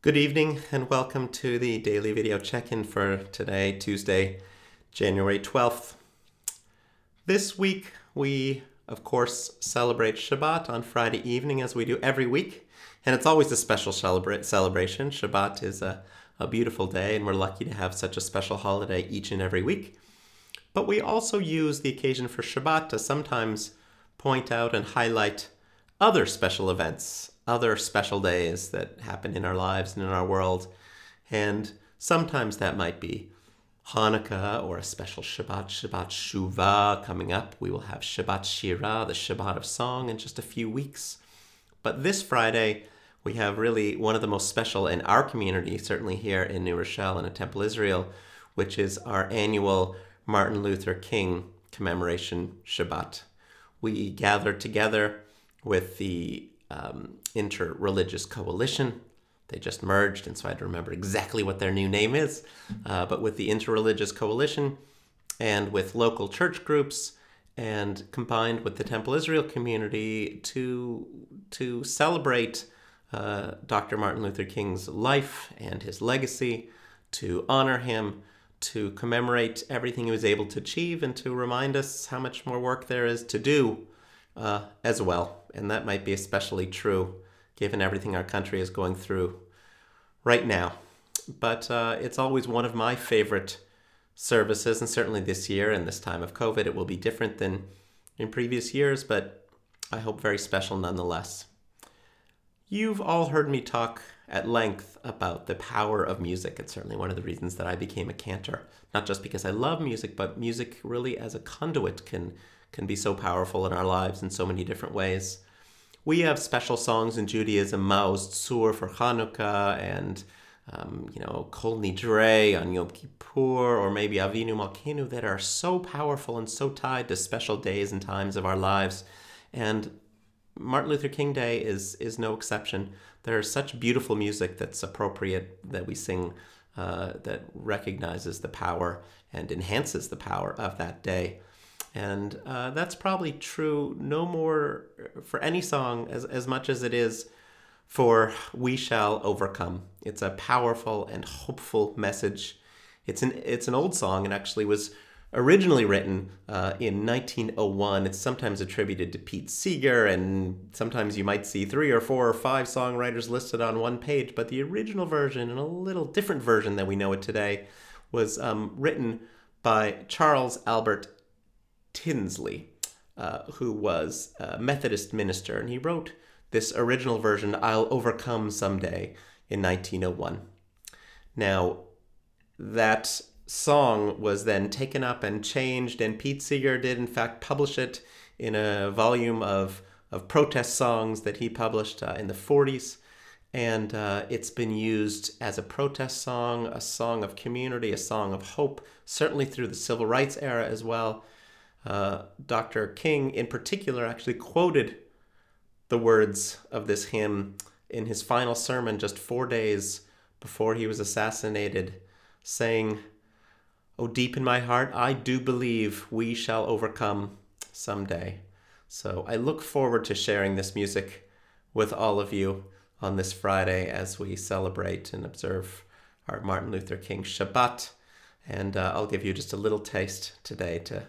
Good evening and welcome to the daily video check-in for today, Tuesday, January 12th. This week we, of course, celebrate Shabbat on Friday evening as we do every week. And it's always a special celebra- celebration. Shabbat is a, a beautiful day and we're lucky to have such a special holiday each and every week. But we also use the occasion for Shabbat to sometimes point out and highlight other special events, other special days that happen in our lives and in our world. And sometimes that might be Hanukkah or a special Shabbat, Shabbat Shuvah coming up. We will have Shabbat Shirah, the Shabbat of Song, in just a few weeks. But this Friday, we have really one of the most special in our community, certainly here in New Rochelle and in Temple Israel, which is our annual Martin Luther King commemoration Shabbat. We gather together with the um, Interreligious Coalition. They just merged, and so I had to remember exactly what their new name is. Uh, but with the Interreligious Coalition and with local church groups and combined with the Temple Israel community to, to celebrate uh, Dr. Martin Luther King's life and his legacy, to honor him, to commemorate everything he was able to achieve, and to remind us how much more work there is to do uh, as well. And that might be especially true given everything our country is going through right now. But uh, it's always one of my favorite services, and certainly this year and this time of COVID, it will be different than in previous years, but I hope very special nonetheless. You've all heard me talk at length about the power of music. It's certainly one of the reasons that I became a cantor. Not just because I love music, but music really as a conduit can can be so powerful in our lives in so many different ways. We have special songs in Judaism, Maoz Tzur for Hanukkah, and um, you know, Kol Nidre on Yom Kippur, or maybe Avinu Malkeinu, that are so powerful and so tied to special days and times of our lives. And Martin Luther King Day is is no exception. There's such beautiful music that's appropriate that we sing uh, that recognizes the power and enhances the power of that day. And uh, that's probably true no more for any song as, as much as it is for We Shall Overcome. It's a powerful and hopeful message. It's an, it's an old song and actually was originally written uh, in 1901. It's sometimes attributed to Pete Seeger, and sometimes you might see three or four or five songwriters listed on one page. But the original version, and a little different version than we know it today, was um, written by Charles Albert Tindley, uh, who was a Methodist minister, and he wrote this original version, I'll Overcome Someday, in 1901. Now, that song was then taken up and changed, and Pete Seeger did, in fact, publish it in a volume of, of protest songs that he published uh, in the 40s. And uh, it's been used as a protest song, a song of community, a song of hope, certainly through the civil rights era as well. Uh, Dr. King, in particular, actually quoted the words of this hymn in his final sermon just four days before he was assassinated, saying, Oh, deep in my heart, I do believe we shall overcome someday. So I look forward to sharing this music with all of you on this Friday as we celebrate and observe our Martin Luther King Shabbat. And uh, I'll give you just a little taste today to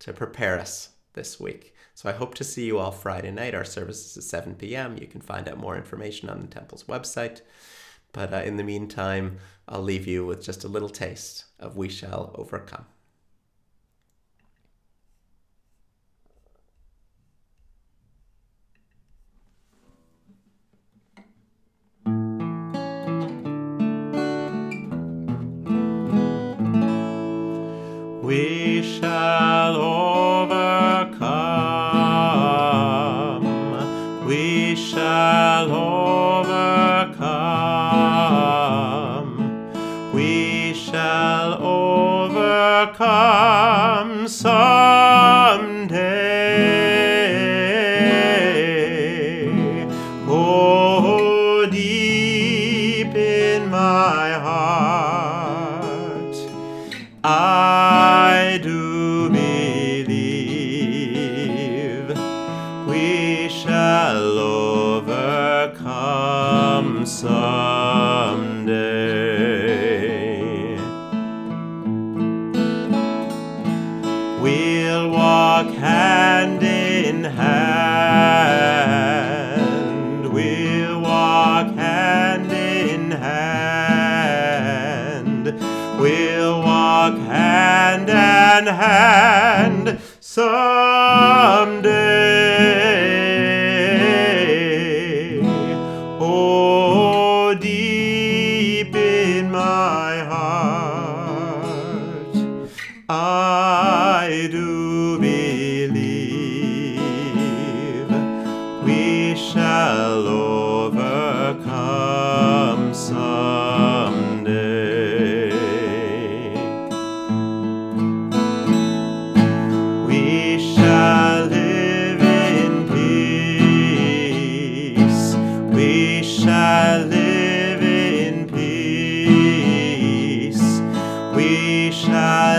to prepare us this week. So I hope to see you all Friday night. Our service is at 7 p.m. You can find out more information on the temple's website. But uh, in the meantime, I'll leave you with just a little taste of We Shall Overcome. Someday. Oh, deep in my heart, I do can hand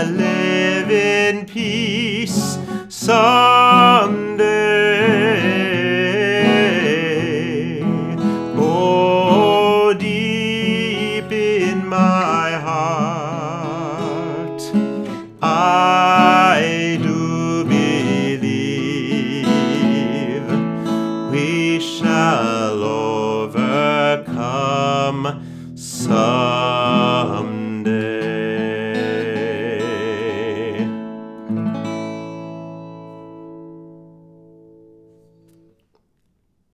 live in peace someday. Oh, deep in my heart, I do believe we shall overcome someday.